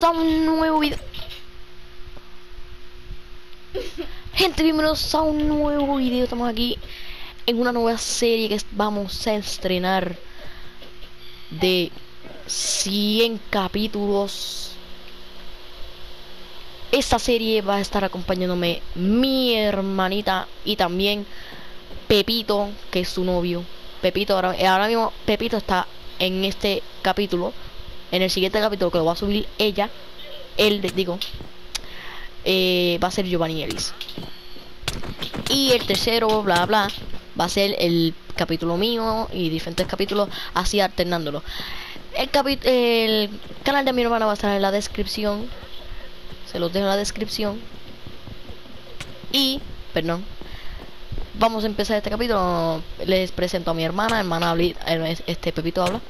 a un nuevo video. Gente, bienvenidos a un nuevo video. Estamos aquí en una nueva serie que vamos a estrenar de 100 capítulos. Esta serie va a estar acompañándome mi hermanita y también Pepito, que es su novio. Pepito, ahora, ahora mismo Pepito está en este capítulo en el siguiente capítulo que lo va a subir ella, él, digo, eh, va a ser Giovanni Ellis. Y el tercero, bla, bla, va a ser el capítulo mío y diferentes capítulos así alternándolo. El, el canal de mi hermana va a estar en la descripción. Se los dejo en la descripción. Y, perdón, vamos a empezar este capítulo. Les presento a mi hermana, hermana, este Pepito habla.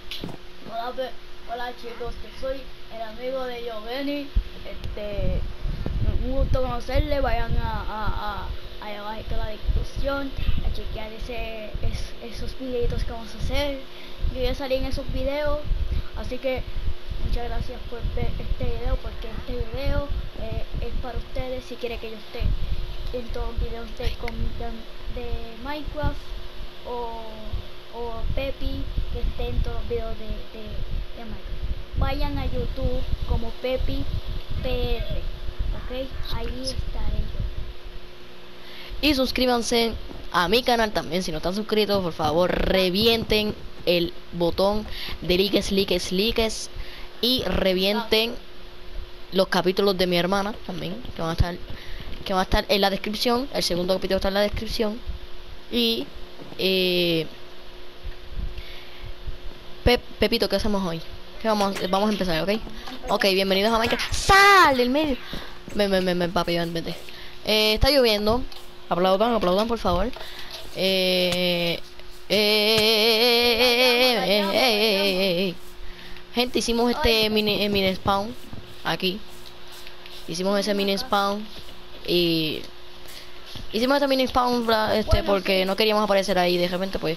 Hola chicos, que soy el amigo de Giovanni. Este, un gusto conocerle. Vayan a, a, a, a la discusión, a chequear ese, esos videitos que vamos a hacer. Yo ya salí en esos videos, así que muchas gracias por ver este video, porque este video eh, es para ustedes si quieren que yo esté en todos los videos de, de Minecraft o, o Pepi, que esté en todos los videos de, de Vayan a YouTube como Pepi PR. Ok, ahí estaré yo. Y suscríbanse a mi canal también. Si no están suscritos, por favor, revienten el botón de likes, likes, likes. Y revienten los capítulos de mi hermana también. Que van a estar, que van a estar en la descripción. El segundo capítulo está en la descripción. Y eh, Pepito, ¿qué hacemos hoy? ¿Qué vamos, vamos a empezar, ¿ok? Ok, bienvenidos a Minecraft. ¡Sal del medio! Ven, ven, ven, ven papi, ven, vente. Eh, está lloviendo. Aplaudan, aplaudan, por favor. Eh, eh, Gente, hicimos este mini, mini spawn aquí. Hicimos ese mini spawn y hicimos este mini spawn este porque no queríamos aparecer ahí de repente pues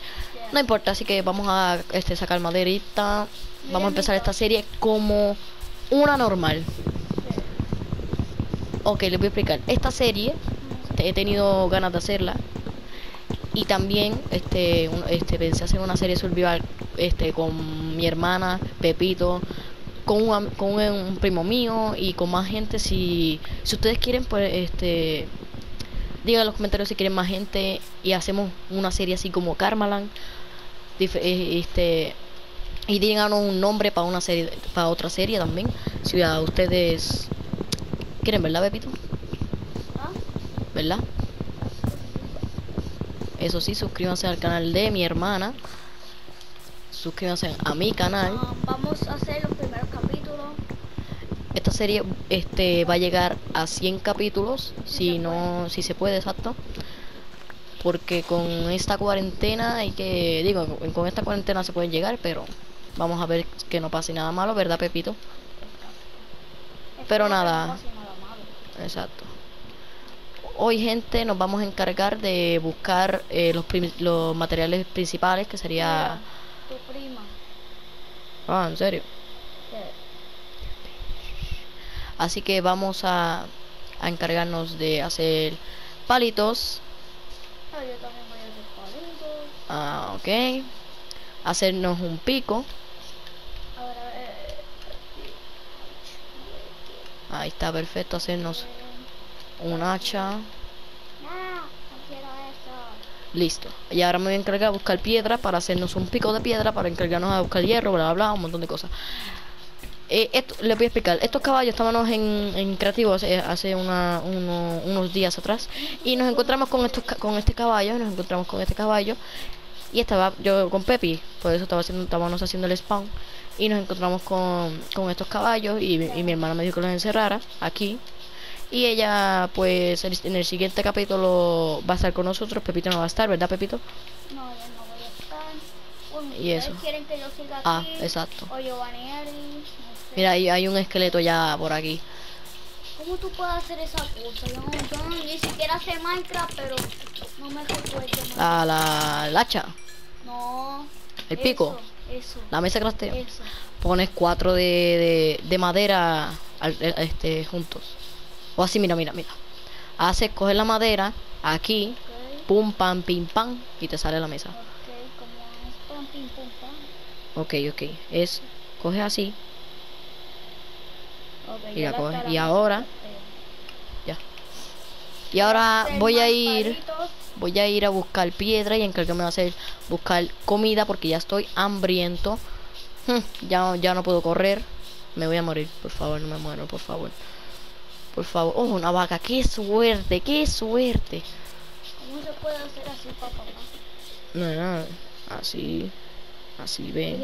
no importa, así que vamos a este, sacar maderita. Vamos a empezar esta serie como una normal. Ok, les voy a explicar. Esta serie he tenido ganas de hacerla. Y también este, este pensé hacer una serie survival este, con mi hermana, Pepito, con, un, con un, primo mío y con más gente. Si, si ustedes quieren, pues este digan en los comentarios si quieren más gente y hacemos una serie así como Karmaland eh, este y díganos un nombre para una serie para otra serie también. Si a ustedes quieren verdad Pepito ¿Ah? verdad eso sí suscríbanse al canal de mi hermana. Suscríbanse a mi canal. Ah, vamos a hacer los primeros capítulos. Esta serie este va a llegar a 100 capítulos si no si se puede exacto porque con esta cuarentena hay que, digo, con esta cuarentena se puede llegar, pero vamos a ver que no pase nada malo, ¿verdad, Pepito? Pero nada. Exacto. Hoy, gente, nos vamos a encargar de buscar eh, los, los materiales principales, que sería... tu prima. Ah, ¿en serio? Así que vamos a, a encargarnos de hacer palitos Ah, ok. Hacernos un pico. Ahí está perfecto, hacernos un hacha. Listo. Y ahora me voy a encargar de buscar piedra para hacernos un pico de piedra, para encargarnos a buscar hierro, bla, bla, un montón de cosas. Eh, esto, les voy a explicar. Estos caballos estábamos en, en creativo hace, unos días atrás y nos encontramos con estos con este caballo, nos encontramos con este caballo y estaba yo con Pepi, por eso estaba haciendo, estábamos haciendo el spawn y nos encontramos con, con estos caballos y, mi hermana me dijo que los encerrara aquí y ella pues en el siguiente capítulo va a estar con nosotros, Pepito no va a estar, ¿verdad Pepito? No, yo no voy a estar. y eso. quieren que yo siga ah, aquí? Ah, exacto. O Mira, ahí hay un esqueleto ya por aquí. ¿Cómo tú puedes hacer esa cosa? Yo, no, yo ni siquiera sé Minecraft, pero no me recuerdo. Ah, la, la hacha. No. El pico. Eso. La mesa crasteo. Eso. Pones cuatro de, de, de madera al- este, juntos. O así, mira, mira, mira. Haces, coges la madera, aquí, Ok. pum, pam, pim, pam, y te sale la mesa. Ok, como es pam, pim, pum, pam. Ok, ok. Es, coges así, Ok, Y la coge. ahora- ya. Y ahora voy a ir, voy a ir a buscar piedra y encargarme de hacer, buscar comida porque ya estoy hambriento. Hmm, ya, ya no puedo correr. Me voy a morir, por favor, no me muero, por favor. Por favor. Oh, una vaca, qué suerte, qué suerte. ¿Cómo se puede hacer así, papá? No, no, así, así ven.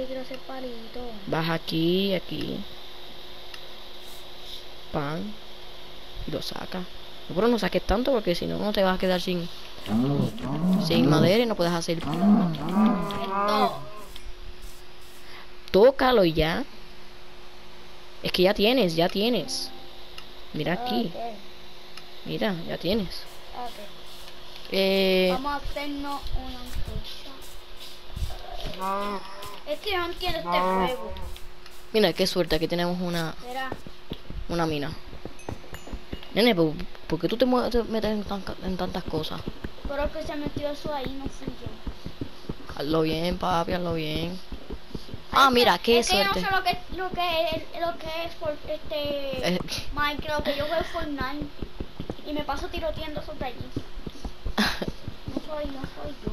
Vas aquí, aquí. Pan. Y lo sacas. No, Pero no saques tanto porque si no, no te vas a quedar sin, sin madera y no puedes hacer. Esto. Tócalo ya. Es que ya tienes, ya tienes. Mira aquí. Mira, ya tienes. Eh, Vamos a hacernos una antorcha. Es que no entiendo este juego. mira, qué suerte. Aquí tenemos una. Una mina. Nene, ¿por, por qué tú te, te metes en, tan- en tantas cosas? Pero que se metió eso ahí, no fui yo. Hazlo bien, papi, hazlo bien. Ah, mira, qué es que yo suerte. no sé lo que, lo que es, lo que es for, este Eh. Minecraft, que yo juego Fortnite y me paso tiroteando sobre allí. No soy, no soy yo.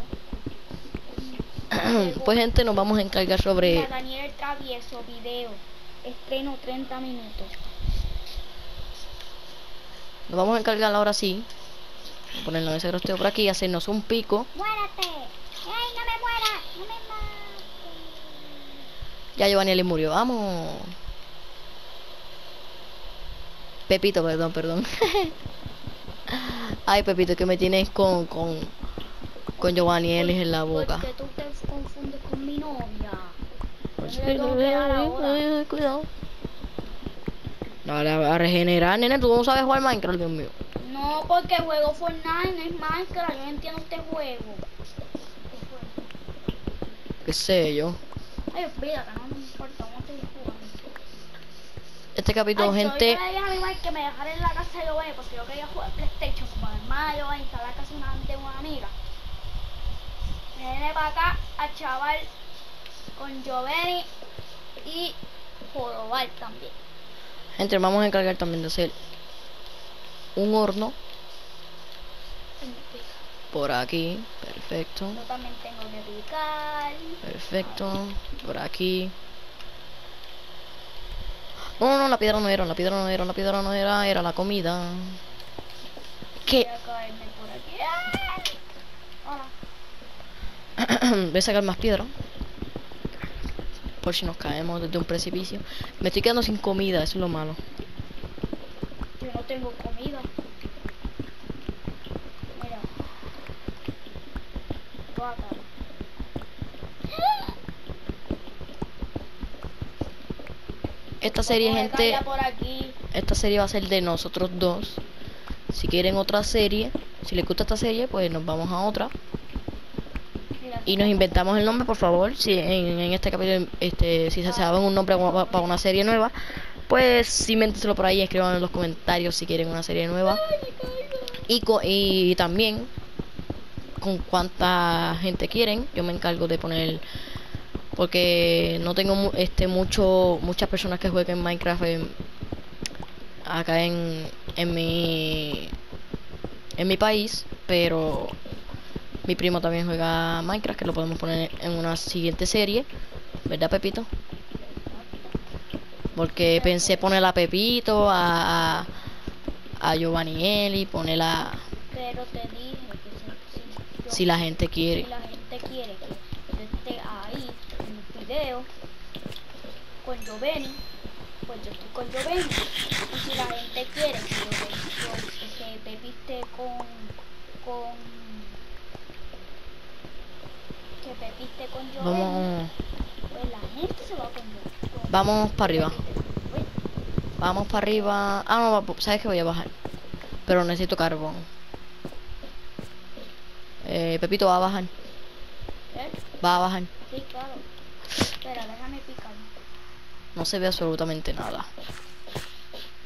pues gente, nos vamos a encargar sobre... Daniel el Travieso, video. Estreno 30 minutos. Nos vamos a encargar ahora sí. Ponernos ese grosteo por aquí, hacernos un pico. ¡Muérate! ¡Ey, no me muera! ¡No me mates! Ya Giovanni le murió, vamos. Pepito, perdón, perdón. Ay, Pepito, que me tienes con, con, con Giovanni Ellis en la boca. Porque tú te confundes con mi novia. Pues, Yo le tengo que dar ahora. ay, Cuidado. Dale, a regenerar, nene. Tú no sabes jugar Minecraft, Dios mío. No, porque juego Fortnite, no es Minecraft. Yo no entiendo este juego. ¿Qué sé yo. Ay, olvídate, no me importa, a seguir jugando. Este capítulo, Ay, gente. Yo le dije a mi madre que me dejara en la casa de Giovanni porque yo quería jugar PlayStation como mi hermana está en la casa de una, amiga. Me vine para acá a chaval con Giovanni y Jorobar también. Gente, vamos a encargar también de hacer un horno por aquí. Perfecto. Yo también tengo que picar. Perfecto. Por aquí. No, no, no, la piedra no era, la piedra no era, la piedra no era, era la comida. ¿Qué? Voy a caerme por aquí. ¡Ah! Hola. Voy a sacar más piedra. Por si nos caemos desde un precipicio. Me estoy quedando sin comida, eso es lo malo. Yo no tengo comida. Mira. Guácala. Esta serie, gente, esta serie va a ser de nosotros dos. Si quieren otra serie, si les gusta esta serie, pues nos vamos a otra. Y nos inventamos el nombre, por favor. Si en, este capítulo, este, si se saben un nombre pa- para una serie nueva, pues invéntenselo por ahí, escriban en los comentarios si quieren una serie nueva. Y, y también con cuánta gente quieren, yo me encargo de poner porque no tengo este mucho muchas personas que jueguen Minecraft acá en en mi en mi país, pero mi primo también juega Minecraft, que lo podemos poner en una siguiente serie, ¿verdad, Pepito? Porque pensé poner a Pepito, a, a, a Giovanni Eli, poner a Pero te dije que si, la gente quiere. si la gente quiere que yo esté ahí en el video con Giovanni, pues yo estoy con Giovanni. Y si la gente quiere que yo, yo que Pepi esté con, con que con Vamos, pues la gente se va con Giovanni. vamos para arriba. Vamos para arriba. Ah, no, sabes que voy a bajar. Pero necesito carbón. Eh, Pepito va a bajar. ¿eh? Va a bajar. Sí, claro. Espera, déjame picar. No se ve absolutamente nada.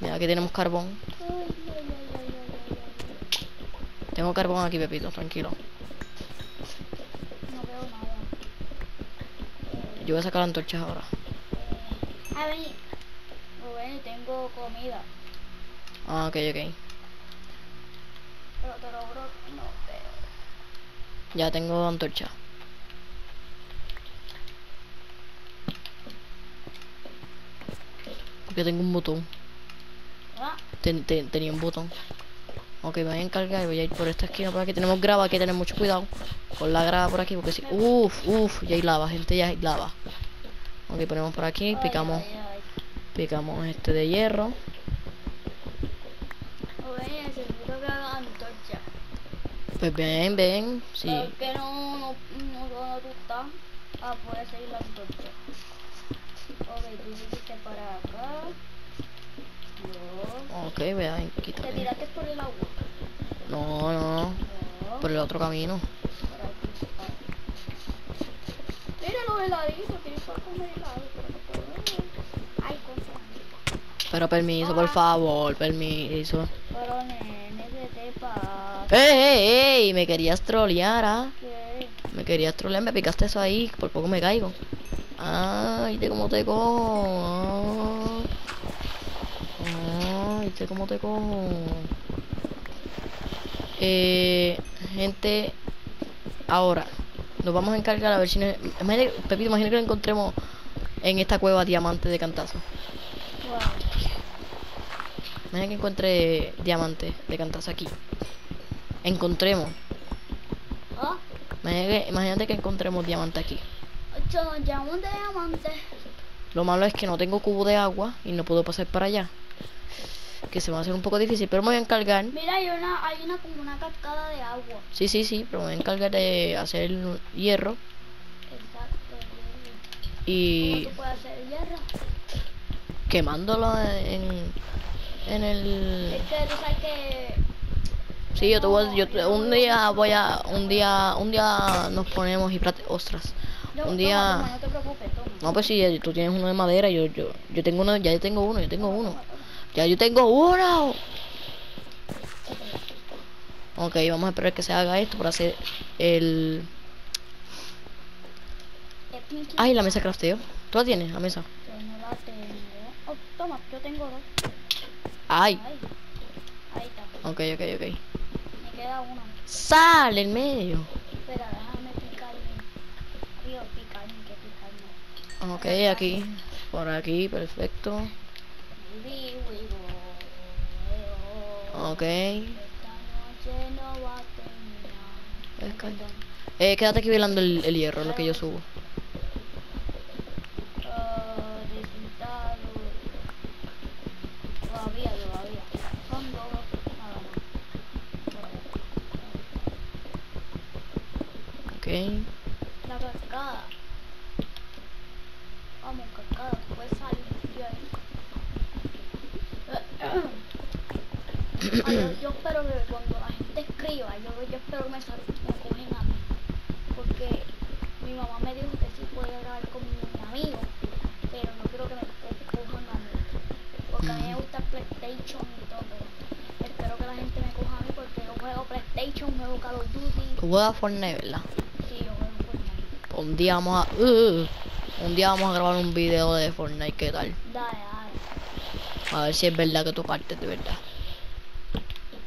Mira, aquí tenemos carbón. Ay, ay, ay. Tengo carbón aquí, Pepito, tranquilo. No veo nada. Yo voy a sacar antorchas ahora. Ah, vení. Oh, vení, tengo comida. Ah, ok, ok. Pero te lo juro no veo. Ya tengo antorcha. Porque tengo un botón. Ah, Ten- ten- tenía un botón. Ok, voy a encargar y voy a ir por esta esquina por aquí. Tenemos grava, hay que tener mucho cuidado con la grava por aquí porque si... Uf, uf, ya hay lava, gente, ya hay lava. Ok, ponemos por aquí, picamos, picamos este de hierro. Pues ven, ven, sí. Pero no, no, no, tú estás. Ah, puedes seguir la antorcha. Ok, tú para acá. Dos. Ok, vean, Te quítame. tiraste por el agua. No, no, por el otro camino. Ah. Mira los heladitos, yo puedo comer helado, pero no puedo. Ay, cosa. Pero permiso, por favor, permiso. Pero nene, ¿qué te pasa? ¡Ey, ey, ey! Me querías trolear, ¿ah? ¿Qué? Me querías trolear, me picaste eso ahí, por poco me caigo. Ay, ¿viste cómo te cojo? ¿Viste cómo te cojo? Eh, gente, ahora nos vamos a encargar a ver si... no- imagina- Pepito, imagina que lo encontremos en esta cueva diamante de cantazo. Wow. Imagina que encuentre diamante de cantazo aquí. Encontremos. ¿Ah? Que- imagínate que encontremos diamante aquí. Llamamos de diamante. Lo malo es que no tengo cubo de agua y no puedo pasar para allá. Que se va a hacer un poco difícil, pero me voy a encargar. Mira, hay una, hay una como una cascada de agua. Sí, sí, sí, pero me voy a encargar de hacer hierro Exacto. y ¿Cómo tú puedes hacer hierro? quemándolo en, en el... Es que tú sabes que... Sí, yo te voy, a- yo te- un día voy a, un día, un día nos ponemos y plate, ostras. No, Un día, toma, no te preocupes, toma. no pues si tú tienes uno de madera, yo, yo, yo tengo uno, ya yo tengo uno, yo tengo uno. Ya yo tengo uno. Ok, vamos a esperar que se haga esto para hacer el... Ay, la mesa crafteo. ¿Tú la tienes, la mesa? Yo no la tengo. Oh, toma, yo tengo dos. Ay. Ahí. Ahí está. Ok, ok, ok. Me queda una. Sale en medio. Espera, déjame picarme. Dios, picarme, que picarme. Ok, aquí. Por aquí, perfecto. Perdón. Eh, quédate aquí velando el, el hierro, lo que yo subo. Ah, resultado. Todavía, todavía. Son dos, nada más. Ok. La cascada. Vamos, cascada, puedes salir de ahí. Yo, espero que cuando la gente escriba, yo, yo espero que me, me cogen a mí. Porque mi mamá me dijo que sí podía grabar con mi amigo, pero no quiero que me co- cojan a mí. Porque a mí me gusta PlayStation y todo. pero Espero que la gente me coja a mí porque yo juego PlayStation, juego Call of Duty. Tú juegas Fortnite, ¿verdad? Sí, yo juego Fortnite. Un día vamos a... uh, un día vamos a grabar un video de Fortnite, ¿qué tal? Dale, dale. A ver si es verdad que tú partes de verdad.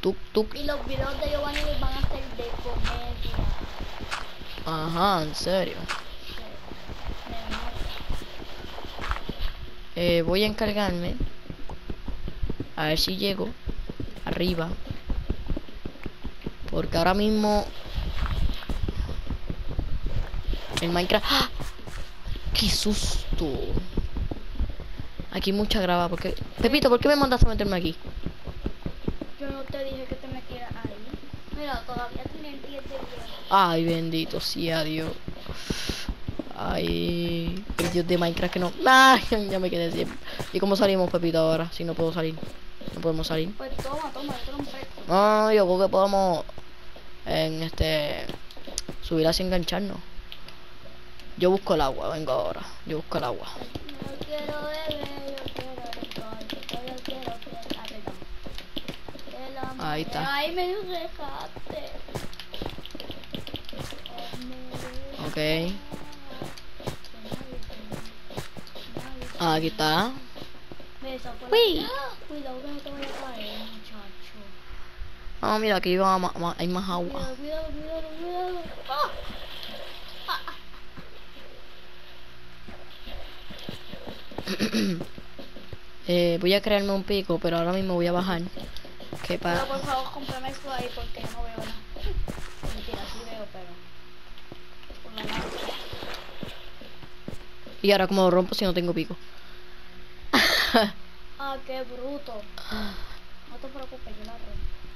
Tuk, tuk. Y los videos de Giovanni los van a hacer de comedia. Ajá, en serio. Eh, voy a encargarme. A ver si llego arriba. Porque ahora mismo el Minecraft. ¡Ah! ¡Qué susto! Aquí mucha grava. Porque... Pepito, ¿por qué me mandaste a meterme aquí? Yo no te dije que te metieras ahí. Mira, todavía tiene el 10 de vida. Ay, bendito sea Dios. Ay, el Dios de Minecraft que no. Ay, ya me quedé siempre. ¿Y cómo salimos, Pepito, ahora? Si no puedo salir. No podemos salir. Pues toma, toma, yo presto. No, yo creo que podemos en este subir así engancharnos. Yo busco el agua, vengo ahora. Yo busco el agua. Yo quiero beber, yo quiero alcohol, yo quiero, quiero, quiero. Ahí está. Ahí me dejaste. Ok. Aquí está. Uy. Cuidado que no te vaya a caer, muchacho. Ah, mira, aquí va ma- ma- hay más agua. Cuidado, cuidado, cuidado, cuidado. Ah. Eh, voy a crearme un pico, pero ahora mismo voy a bajar. Que para... por favor, cómprame esto ahí porque no veo nada. Mentira, sí veo, pero. Por. Y ahora como lo rompo si no tengo pico. Ah, qué bruto. No te preocupes, yo la rompo.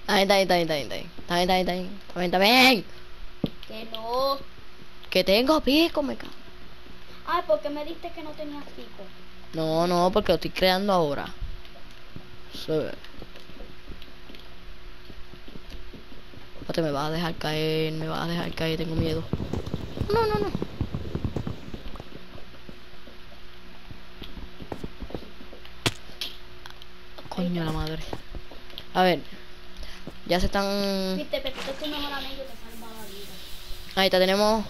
Ahí está, ahí está, ahí está, ahí está. Bien, está bien, está bien. Está bien, está bien. Que no. Que tengo pico, me cago. Ay, ¿por qué me diste que no tenías pico? No, no, porque lo estoy creando ahora. Sí. Espérate, me vas a dejar caer, me vas a dejar caer, tengo miedo. No, no, no. Coño la madre. A ver. Ya se están... Viste, Pepito es tu mejor amigo te salva la vida. Ahí está, tenemos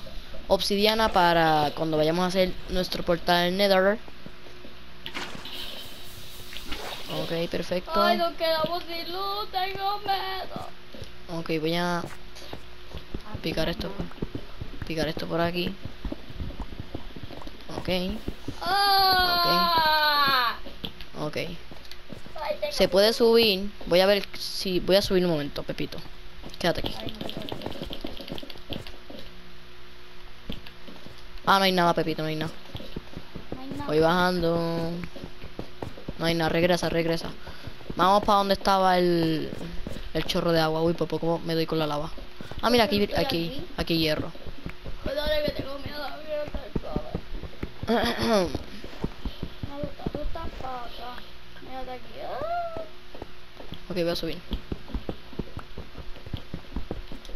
obsidiana para cuando vayamos a hacer nuestro portal Nether. Ok, perfecto. Ay, nos quedamos sin luz, tengo miedo. Ok, voy a picar esto. Picar esto por aquí. Ok, ok. Tengo- Se puede subir. Voy a ver si... Voy a subir un momento, Pepito. Quédate aquí. Ah, no hay nada, Pepito. No hay nada. Voy bajando. No hay nada, regresa, regresa. Vamos para donde estaba el, el chorro de agua. Uy, por poco me doy con la lava. Ah, mira, aquí, aquí, aquí. hierro. Ok, voy a subir.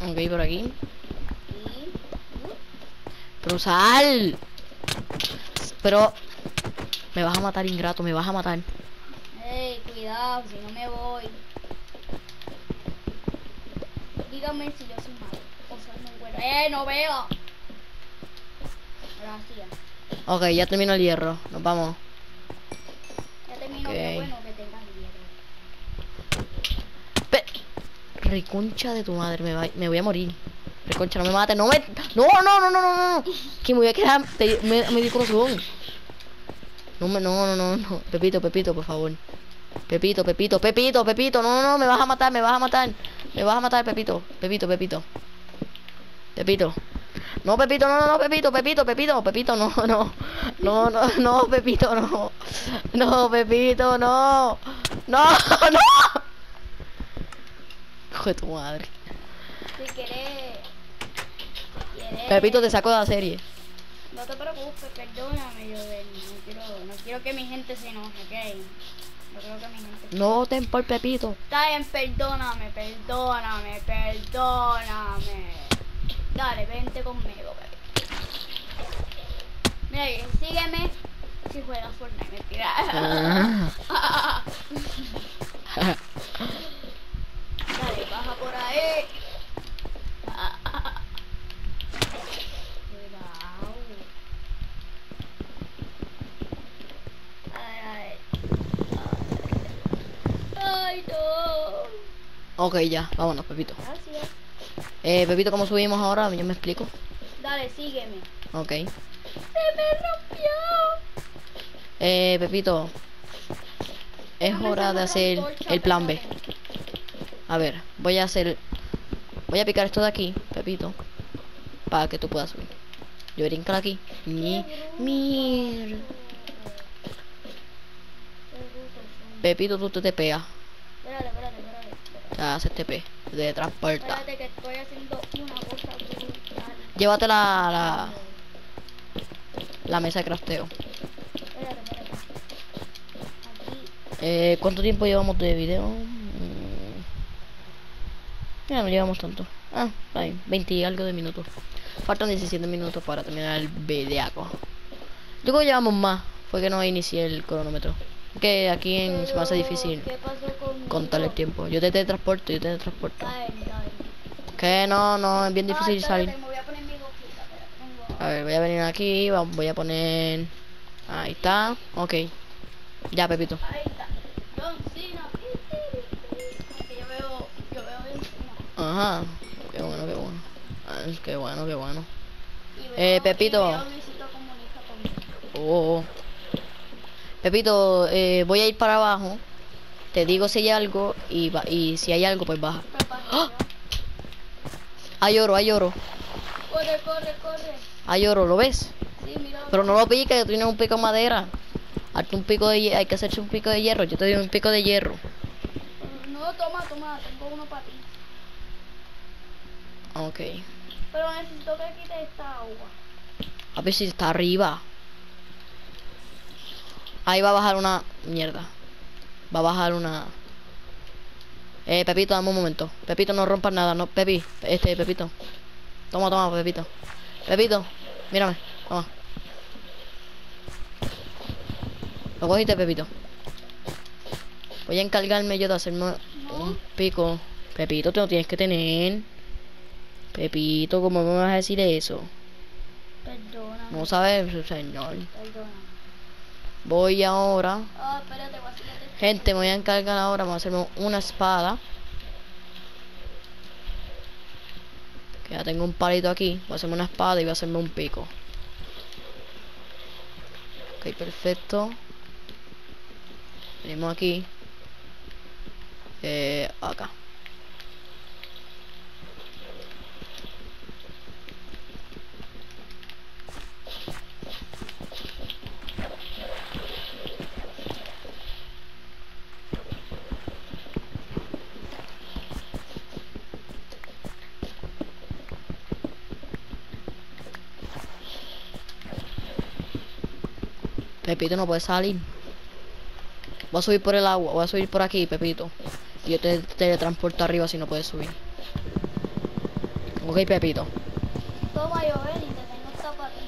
Ok, por aquí. Pero sal. Pero... Me vas a matar, ingrato, me vas a matar. Ey, cuidado, si no me voy. Dígame si yo soy malo o soy muy bueno. ¡Eh, no veo! Gracias. Ok, ya terminó el hierro. Nos vamos. Ya termino, Ok. qué bueno que tengas hierro. Pe Reconcha de tu madre, me, va- me voy a morir. Reconcha, no me mates, no me... No, no, no, no, no, no. Que me voy a quedar... te- me, me di corazón. No, me, no, no, no, no. Pepito, Pepito, por favor. Pepito, Pepito, Pepito, Pepito. No, no, no, me vas a matar, me vas a matar. Me vas a matar, Pepito. Pepito, Pepito. Pepito. No, Pepito, no, no, no, Pepito, Pepito, Pepito, Pepito, no, no. No, no, no, Pepito, no. No, Pepito, no. No, no. Hijo de tu madre. Si. Pepito, te saco de la serie. No te preocupes, perdóname, yo no quiero, no quiero que mi gente se enoje, ¿ok? No voten por Pepito. Está bien, perdóname, perdóname, perdóname. Dale, vente conmigo, bebé. Mira, sígueme si juegas Fortnite, mentira. Ah. Dale, baja por ahí. Cuidado. Ay, ay. Ay, no. Ok, ya, vámonos, Pepito. Gracias. Eh, Pepito, ¿cómo subimos ahora? Yo me explico. Dale, sígueme. Ok. Se me rompió. Eh, Pepito. Es hora de hacer el plan B. A ver, voy a hacer... Voy a picar esto de aquí, Pepito. Para que tú puedas subir. Yo brincar aquí. Mi... Mir. Pepito, tú te espérate, espérate. Espérate. Ya haces TP. De transporta. Espérate que estoy haciendo una cosa brutal. Llévate la, la, la mesa de crafteo. Espérate, espérate. Aquí. Eh, ¿Cuánto tiempo llevamos de video? Mm. Ya no llevamos tanto. Ah, ahí, 20 y algo de minutos. Faltan 17 minutos para terminar el videaco. Yo creo que llevamos más. Fue que no inicié el cronómetro. Que aquí en, se me hace difícil ¿Qué pasó con contar el tiempo. Yo te teletransporto, yo te teletransporto. Que no, no, es bien difícil espérate, salir. Voy a poner mi gofita, espera, tengo- A ver, voy a venir aquí, voy a poner... Ahí está, ok. Ya, Pepito. Ahí está. John Cena. Es que yo veo, yo veo bien Cena. Ajá, qué bueno, qué bueno. Ah, qué bueno, qué bueno. Veo- Eh, Pepito. veo. Oh, oh. Pepito, eh, voy a ir para abajo. Te digo si hay algo y, y si hay algo, pues baja. ¡Ah! Hay oro, hay oro, Corre, corre, corre. hay oro, ¿lo ves? Sí, mira. Pero no lo piques, tú tienes un pico de madera. Hazte un pico de hay que hacerse un pico de hierro. Yo te doy un pico de hierro. No, toma, toma, tengo uno para ti. Ok. Pero necesito que quites esta agua. A ver si está arriba. Ahí va a bajar una mierda. Va a bajar una. Eh, Pepito, dame un momento. Pepito, no rompas nada, no, Pepi, este, Pepito. Toma, toma, Pepito. Pepito, mírame, toma. Lo cogiste, Pepito. Voy a encargarme yo de hacerme un pico. Pepito, te lo tienes que tener. Pepito, ¿cómo me vas a decir eso? Perdona. No sabes, señor. Perdona. Voy ahora. Ah, espérate, voy a hacerte. Gente, me voy a encargar ahora. Vamos a hacerme una espada. Que ya tengo un palito aquí. Voy a hacerme una espada y voy a hacerme un pico. Ok, perfecto. Venimos aquí. Eh, acá. Pepito no puede salir. Voy a subir por el agua, voy a subir por aquí, Pepito. Y yo te teletransporto arriba si no puedes subir. Ok, Pepito. Toma, yo ven y te tengo esta para ti.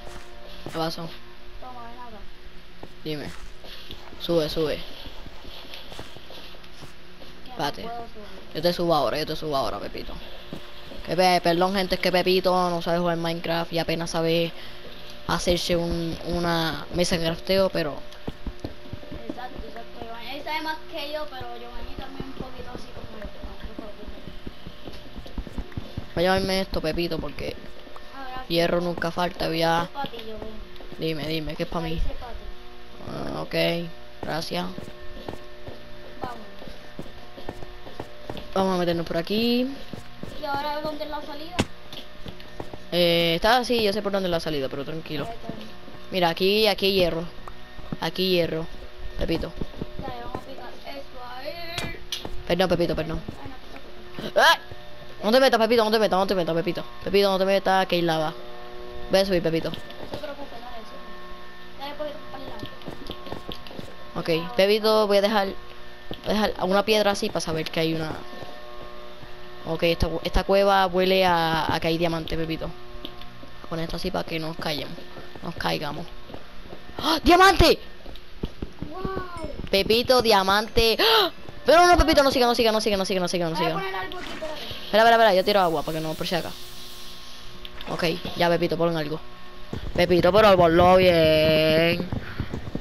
¿Qué pasó? Toma, ven acá. Dime. Sube, sube. No Espérate. subir. Yo te subo ahora, yo te subo ahora, Pepito. Que pe- perdón, gente, es que Pepito no sabe jugar Minecraft y apenas sabe hacerse un, una mesa de crafteo, pero Exacto, exacto. Giovanni sabe más que yo, pero Giovanni también un poquito así como yo. No voy a llevarme esto, Pepito, porque hierro nunca falta. Voy a... Dime, dime, ¿qué es para mí? Ah, ok, gracias. Vamos. Vamos a meternos por aquí. ¿Y ahora dónde es la salida? Eh, está así, yo sé por dónde la salida, pero tranquilo. Mira, aquí, aquí hay hierro. Aquí hierro. Pepito. Perdón, Pepito, perdón. No te metas, Pepito, no te metas, no te metas, Pepito. Pepito, no te metas, que hay lava. Voy a subir, Pepito. Ok, Pepito, voy a dejar, voy a dejar una piedra así para saber que hay una... Ok, esta, esta cueva huele a, a que hay diamante, Pepito. Poner esto así para que nos caigamos. Nos caigamos. ¡Ah! ¡Diamante! ¡Wow! Pepito, diamante. ¡Ah! Pero no, Pepito, no siga, no siga, no siga, no siga, no siga, no siga. Espera, espera, espera, yo tiro agua para que no por si acá. Ok, ya Pepito, pon algo. Pepito, pero ponlo bien.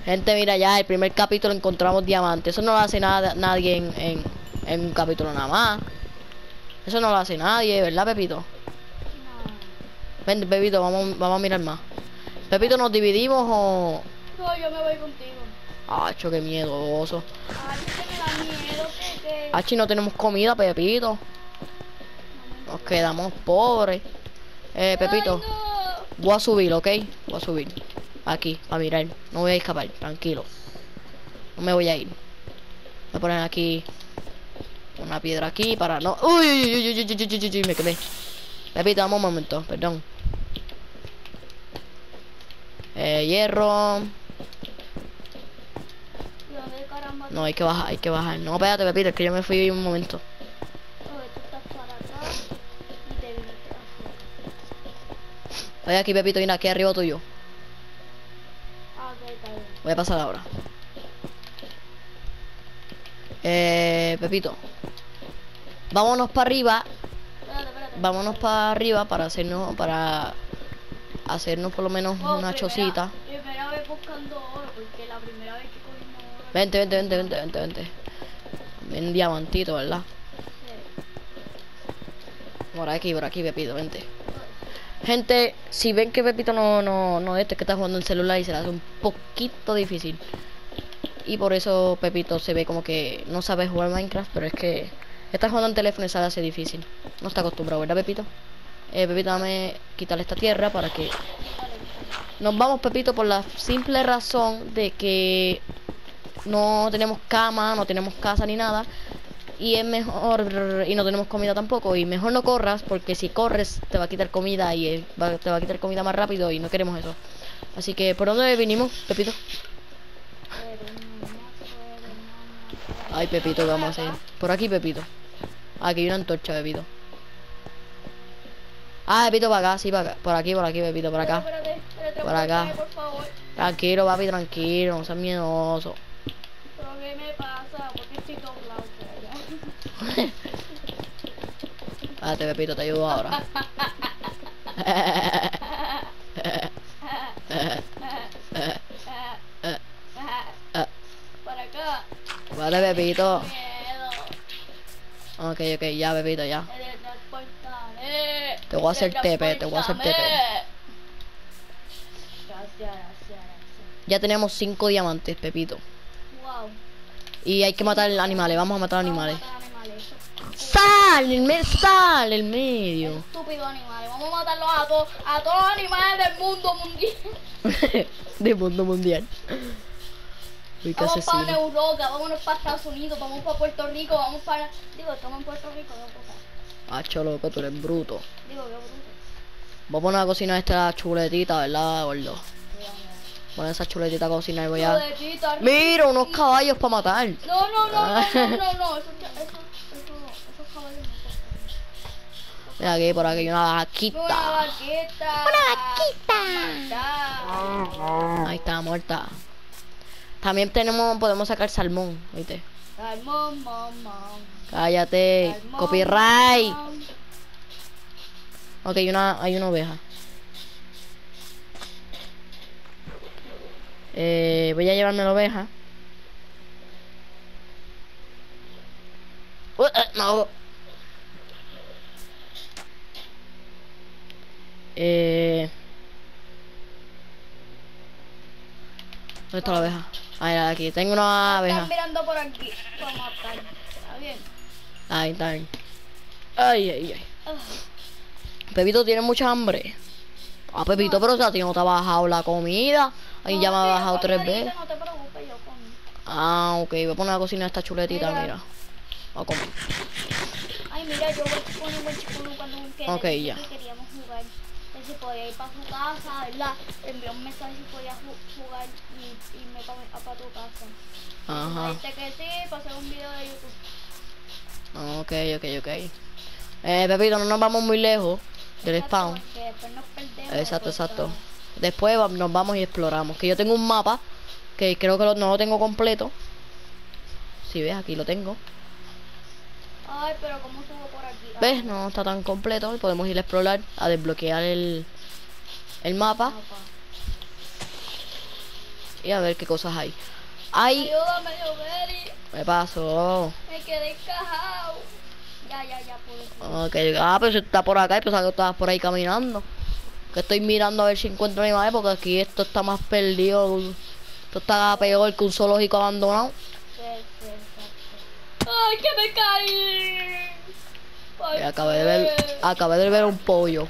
Gente, mira ya, el primer capítulo encontramos diamantes. Eso no lo hace nada, nadie en, en, en un capítulo nada más. Eso no lo hace nadie, ¿verdad, Pepito? No. Ven, Pepito, vamos, vamos a mirar más. Pepito, ¿nos dividimos o...? No, yo me voy contigo. Acho, qué miedoso. Ay, que me da miedo que... que... Achi, no tenemos comida, Pepito. Nos quedamos pobres. Eh, Pepito. Ay, no. Voy a subir, ¿ok? Voy a subir. Aquí, para mirar. No voy a escapar, tranquilo. No me voy a ir. Voy a poner aquí una piedra aquí para no... Uy, uy, uy, uy, uy, uy, uy, uy, uy, me quedé. Pepito, dame un momento, perdón. Eh, hierro. No, hay que bajar, hay que bajar. No, espérate, Pepito, es que yo me fui un momento. Oye, aquí, Pepito, mira, aquí arriba tuyo. Voy a pasar ahora. Eh, Pepito. Vámonos para arriba. Vámonos para arriba para hacernos, para hacernos por lo menos Oh, una primera- chocita. Primera vez buscando oro, porque la primera vez que cogimos oro. Vente, vente, vente, vente, vente, vente. Bien diamantito, ¿verdad? Sí. Por aquí, por aquí, Pepito, vente. Gente, si ven que Pepito no, no, no este que está jugando en celular y se le hace un poquito difícil. Y por eso Pepito se ve como que no sabe jugar Minecraft, pero es que está jugando en teléfono y se hace difícil. No está acostumbrado, ¿verdad, Pepito? Eh, Pepito, dame quitarle esta tierra para que... Nos vamos, Pepito, por la simple razón de que no tenemos cama, no tenemos casa ni nada. Y es mejor, y no tenemos comida tampoco, y mejor no corras, porque si corres te va a quitar comida y te va a quitar comida más rápido y no queremos eso. Así que, ¿por dónde vinimos, Pepito? Ay, Pepito, ¿qué vamos a hacer? Por aquí, Pepito. Aquí hay una antorcha, Pepito. Ah, Pepito, para acá, sí, para acá. Por aquí, por aquí, Pepito, por acá. Espérate, espérate, Por acá. Por favor. Tranquilo, papi, tranquilo, no seas miedoso. Pero ¿qué me pasa? Porque estoy doblado por. Espérate, Pepito, te ayudo ahora. Para acá. Vale, Pepito. Ok, ok, ya, Pepito, ya. Te voy a hacer TP, te voy a hacer TP. Ya tenemos cinco diamantes, Pepito. Wow. Y hay que matar animales, vamos a matar animales. ¡Sal! El me sal! El medio. Estúpidos animales. Vamos a matarlos a todos, a todos los animales del mundo mundial. de mundo mundial. Vamos para. Europa, vámonos para Estados Unidos, vamos para Puerto Rico, vamos para... Digo, estamos en Puerto Rico, no pasa. Hacho, loco, tú eres bruto. Digo, qué bruto. Voy a cocinar esta chuletita, ¿verdad, gordo? Poner esa chuletita a cocinar, voy a... Chuletita, Mira, unos caballos para matar. No, no, no, no, no, no, no, eso, eso, eso, esos caballos no. Mira aquí, por aquí una Una vaquita. vaquita. Una vaquita. Ahí está, muerta. También tenemos, podemos sacar salmón, ¿viste? Salmón, mom. Cállate, Salmón, copyright. Ok, hay una, hay una oveja. Eh, voy a llevarme la oveja. Uh, eh, no. Eh, ¿Dónde está la oveja? Ahí, aquí. Tengo una Están abeja. mirando por aquí. Vamos a. Está bien. Ahí está. ahí. Ay, ay, ay. Ah, Pepito tiene mucha hambre. Ah, Pepito, pero o sea, a ti no te ha bajado la comida. Ahí ya me ha no, bajado yo tres veces. No te preocupes, yo comí. Ah, ok, voy a poner a cocinar esta chuletita, Mira. mira. Voy a comer. Ay, mira, yo voy a poner buen chico cuando Ok, ya. que queríamos jugar. Si podía ir para su casa, ¿verdad? Envié un mensaje si podía ju- jugar y irme para tu casa. Ajá. Que sí, hacer un video de YouTube. Ok, ok, ok. Eh, Pepito, no nos vamos muy lejos del Exacto, spawn. después nos perdemos. Exacto, pues, exacto. Después nos vamos y exploramos. Que yo tengo un mapa que creo que lo- no lo tengo completo. Si ves, aquí lo tengo. Ay, pero ¿cómo subo por aquí? ¿Ves? No está tan completo. y Podemos ir a explorar, a desbloquear el, el mapa mapa. y a ver qué cosas hay. Hay... Ayúdame, Yoveri. Me pasó. Me quedé encajado. Ya, ya, ya, puedo. Ok, ah, pero si está por acá y pensaba que estabas por ahí caminando. Que estoy mirando a ver si encuentro animales porque aquí esto está más perdido. Esto está peor que un zoológico abandonado. Ay, que me caí. ¿Por Y acabé de ver, qué? acabé de ver un pollo.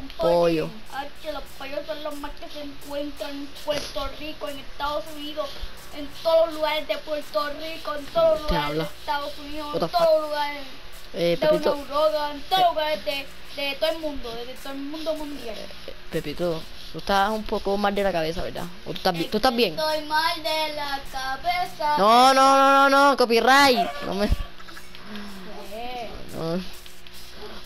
Un pollo. Ay, que los pollos son los más que se encuentran en Puerto Rico, en Estados Unidos, en todos los lugares de Puerto Rico, en todos los ¿Qué lugares habla? de Estados Unidos, en todos los lugares Eh, de Europa, en todos los lugares de, de todo el mundo, de todo el mundo mundial. Pepito, tú estás un poco mal de la cabeza, ¿verdad? ¿O tú estás, bi- ¿tú estás bien? Estoy mal de la cabeza. No, no, no, no, no, copyright. No me... Eh, no.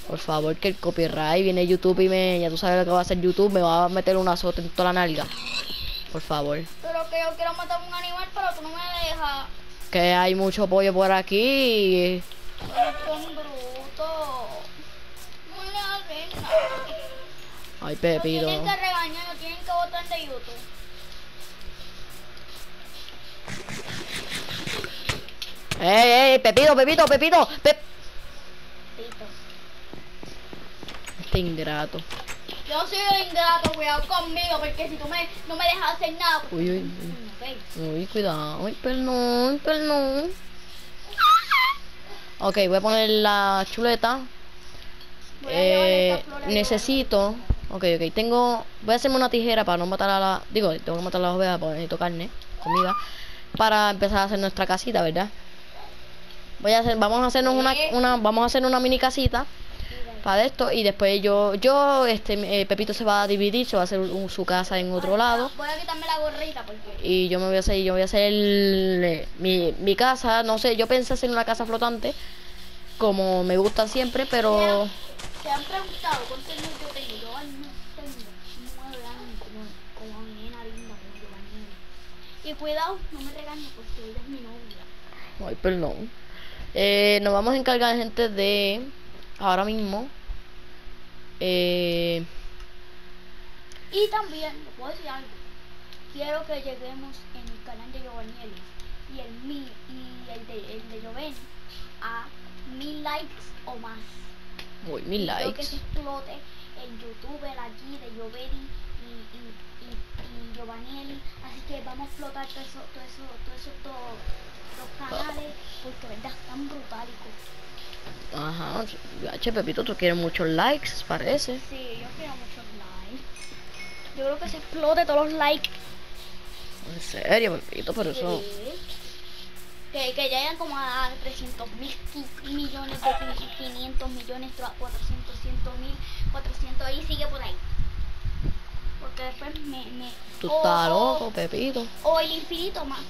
Por favor, que el copyright viene YouTube y me... Ya tú sabes lo que va a hacer YouTube, me va a meter un azote en toda la nalga. Por favor. Pero que yo quiero matar un animal, pero tú no me dejas. Que hay mucho pollo por aquí. Pero. No nada. Ay, Pepito. Botar de YouTube. ¡Ey, ey! Pepito, Pepito, Pepito. Pep... Pito. Este ingrato. Yo soy el ingrato, cuidado conmigo, porque si tú me, no me dejas hacer nada, pues, Uy, uy, uy. Uy, cuidado. Uy, perdón, perdón. Ok, voy a poner la chuleta. Voy a llevar Eh, necesito. Ok, ok. Tengo. Voy a hacerme una tijera para no matar a la. Digo, tengo que matar a las ovejas porque necesito carne, comida. Para empezar a hacer nuestra casita, ¿verdad? Voy a hacer. Vamos a hacernos una, una. Vamos a hacer una mini casita para esto. Y después yo. Yo, este, eh, Pepito se va a dividir, se va a hacer un- su casa en otro lado. Voy a quitarme la gorrita porque Y yo me voy a hacer, yo voy a hacer el- eh, mi, mi casa, no sé, yo pensé hacer una casa flotante, como me gusta siempre, pero se han preguntado cuántos años yo tengo. Yo no tengo nueve años como, como mi nena linda, como Giovanni. Y cuidado, no me regañes porque ella es mi novia. ay, perdón. Eh, nos vamos a encargar gente de ahora mismo. Eh, Y también, puedo decir algo. Quiero que lleguemos en el canal de Giovanni y el mi y el de el de Giovanni a mil likes o más. uy, mil Quiero que likes. se explote el youtuber aquí de y, y, y, y Giovanni. Así que vamos a explotar todo eso, todo eso, todo eso, todo- los canales porque verdad están brutálicos. Ajá, che, Pepito, tú quieres muchos likes, parece. Sí, yo quiero muchos likes. Yo creo que se explote todos los likes. En serio, Pepito, pero eso. Sí. Que, que llegan como a 300 mil millones de qui- 500 millones, 400, 100 mil, 400 y sigue por ahí. Porque después me... me Tú estás loco, Pepito. O el infinito más,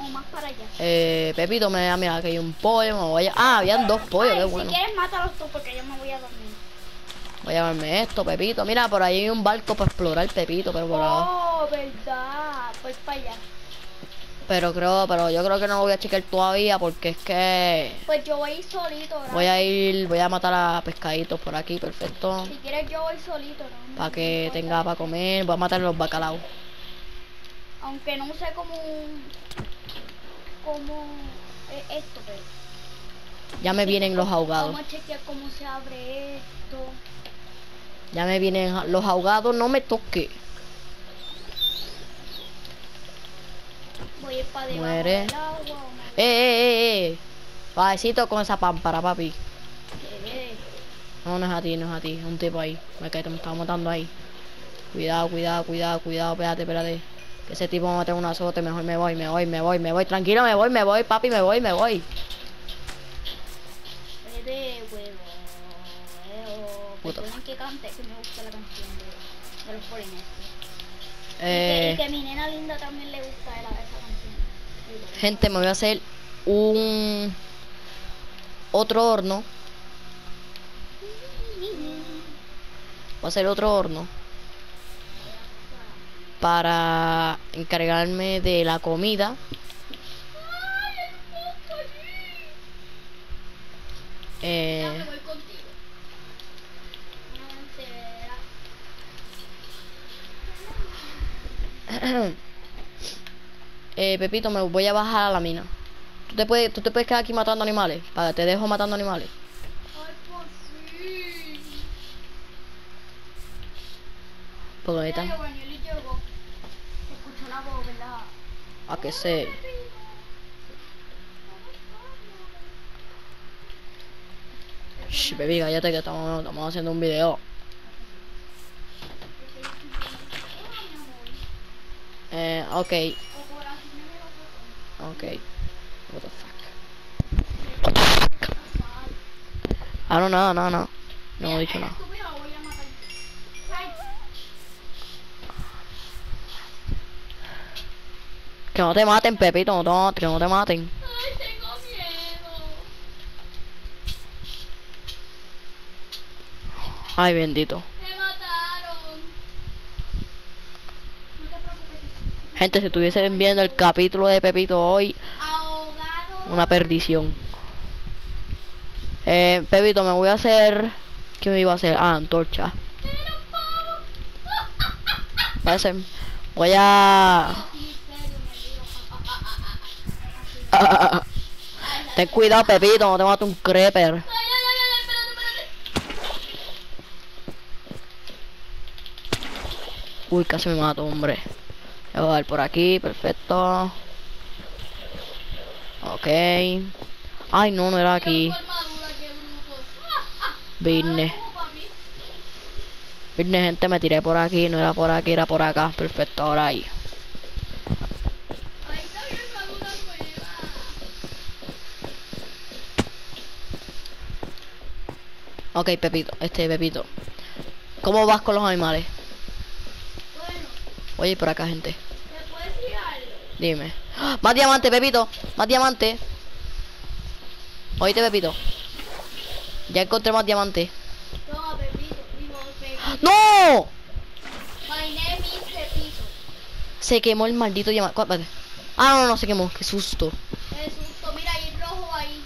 o más para allá. Eh, Pepito, me mira que hay un pollo, me voy a... Ah, habían dos pollos, Ay, qué si bueno. quieres mátalos tú porque yo me voy a dormir. Voy a llevarme esto, Pepito. Mira, por ahí hay un barco para explorar, Pepito, pero por. Oh, verdad. Pues para allá. Pero creo, pero yo creo que no lo voy a checar todavía porque es que Pues yo voy solito, ¿verdad? voy a ir, voy a matar a pescaditos por aquí, perfecto. Si quieres yo voy solito, ¿no? Para No que tenga para comer, voy a matar los bacalaos. Aunque no sé cómo... Cómo... es esto, pero... Ya me vienen los ahogados. Vamos a chequear cómo se abre esto. Ya me vienen los ahogados, no me toque. Voy a ir para debajo Muere. del agua. Eh, eh, eh, eh. Suavecito con esa pámpara, papi. querer. No, no es a ti, no es a ti, es un tipo ahí. Me cae, te me estaba matando ahí. Cuidado, cuidado, cuidado, cuidado, espérate, espérate. Que ese tipo me va a tener un azote, mejor me voy, me voy, me voy, me voy. Tranquilo, me voy, me voy, papi, me voy, me voy. Bebé, huevo. Puta. Que cante, que me gusta la canción de, de los. Y, que, Eh, y que mi nena linda también le gusta era esa. Y gente, me voy a hacer un otro horno. Voy a hacer otro horno para encargarme de la comida. Eh, me voy contigo. Una entera. Eh, Pepito, me voy a bajar a la mina. ¿Tú te puedes, tú te puedes quedar aquí matando animales? Para, te dejo matando animales. Ay, por fin. Porque ahí Mira, está. A que se. Shh, baby, cállate que estamos, estamos haciendo un video. Eh, ok, O por así me lo ok. What the fuck. What the fuck. Ah, no, nada, nada, nada. No he dicho nada. Que no te maten, Pepito, no que no te maten. Ay, tengo miedo. Ay, bendito. Me mataron. No te preocupes. Gente, si estuviesen viendo el capítulo de Pepito hoy, Ahogado una perdición. Eh, Pepito, me voy a hacer... ¿Qué me iba a hacer? Ah, antorcha. Parece... Voy a... Ten cuidado, Pepito, no te mate un creeper. Uy, casi me mato, hombre. Voy a ver por aquí, perfecto. Ok. Ay, no, no era aquí. Vine. Vine, gente, me tiré por aquí. No era por aquí, era por acá. Perfecto, ahora ahí. Ok, Pepito, este Pepito. ¿Cómo vas con los animales? Oye, por acá, gente. Dime. ¡Ah! Más diamante, Pepito. Más diamante. Oíste, Pepito. Ya encontré más diamante. ¡No! Se quemó el maldito diamante. Ah, no, no, se quemó. Qué susto. Mira, hay rojo ahí.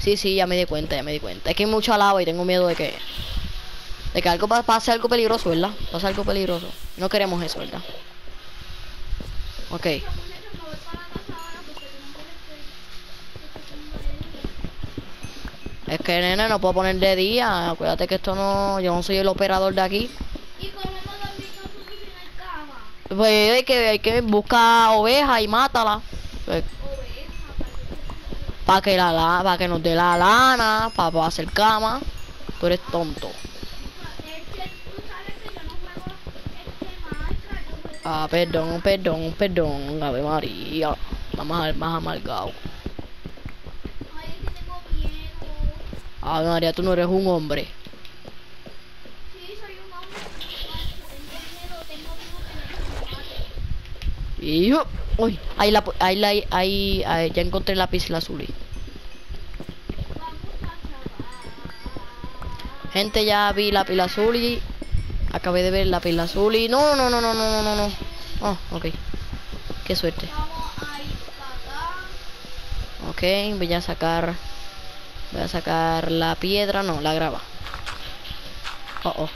Sí, sí, ya me di cuenta, ya me di cuenta. Es que hay mucha lava y tengo miedo de que... De que algo pa- pase algo peligroso, ¿verdad? Pase algo peligroso. No queremos eso, ¿verdad? Ok. Es que, nena, no puedo poner de día. Acuérdate que esto no... Yo no soy el operador de aquí. Y como no cama. Pues hay que, hay que buscar ovejas y mátala. Pues, para que la, la para que nos dé la lana, para hacer cama. Tú eres tonto. Ah, perdón, perdón, perdón, Ave María. Está más, más amargado. Ay, es que tengo Ave María, tú no eres un hombre. Sí, soy un hombre. Hijo. Uy, ahí la, ahí la, ahí, ahí, ya encontré la pizla azul. Gente, ya vi la pila azul y acabé de ver la pila azul y no, no, no, no, no, no, no, no. Oh, ok. Qué suerte. Ok, voy a sacar, voy a sacar la piedra, no, la grava. Oh, oh.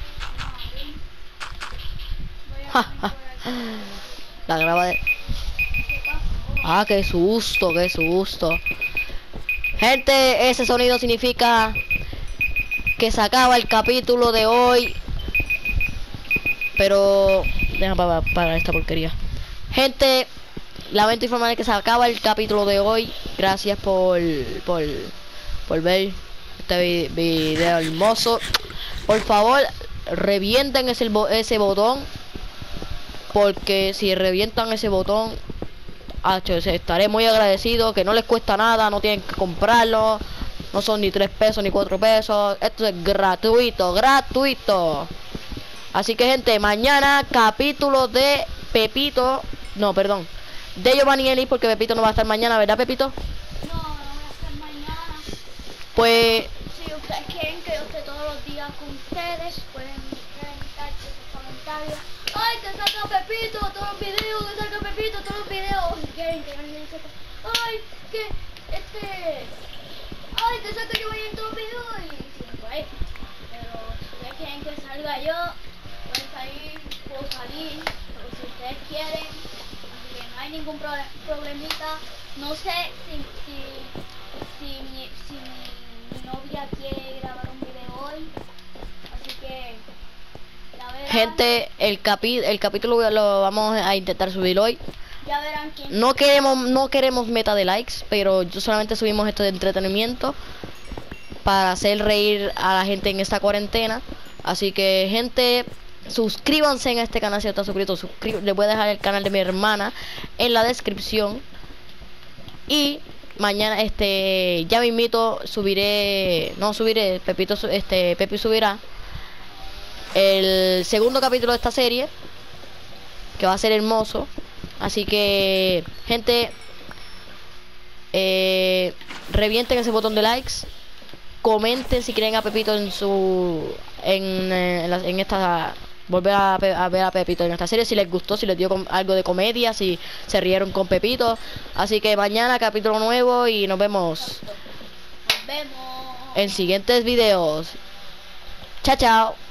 La grava de... Ah, qué susto, qué susto. Gente, ese sonido significa que se acaba el capítulo de hoy. Pero deja para, para esta porquería. Gente, lamento informar que se acaba el capítulo de hoy. Gracias por por, por ver este vi- video hermoso. Por favor, revienten ese, ese botón. Porque si revientan ese botón, estaré muy agradecido, que no les cuesta nada, no tienen que comprarlo, no son ni 3 pesos ni 4 pesos, esto es gratuito, gratuito. Así que gente, mañana capítulo de Pepito, no, perdón, de Giovanni Eli, porque Pepito no va a estar mañana, ¿verdad Pepito? Pues, Si ustedes quieren que yo esté todos los días con ustedes, pueden en sus comentarios. Ay, que salga Pepito todos los videos, que salga Pepito todos los videos. Si quieren que alguien sepa. Ay, que este. Ay, que salga yo en todos los videos. Y siempre ahí. Pero si ustedes quieren que salga yo, pueden salir, puedo salir. Pero si ustedes quieren, así que no hay ningún prole- problemita. No sé si, si, si, si mi novia quiere grabar un video hoy. Así que, ya verán. gente, el, capi el capítulo lo vamos a intentar subir hoy. Ya verán quién. No queremos, no queremos meta de likes, pero yo solamente subimos esto de entretenimiento para hacer reír a la gente en esta cuarentena. Así que gente, suscríbanse en este canal si no están suscritos. suscri- Les voy a dejar el canal de mi hermana en la descripción. Y mañana, este, ya mismito subiré, no subiré, Pepito, este, Pepi subirá el segundo capítulo de esta serie que va a ser hermoso. Así que, gente, eh, revienten ese botón de likes. Comenten si quieren a Pepito en su en, eh, en, en esta volver a, a ver a Pepito en esta serie. Si les gustó, si les dio algo de comedia, si se rieron con Pepito. Así que mañana capítulo nuevo y nos vemos Nos vemos. en siguientes videos. Chao, chao.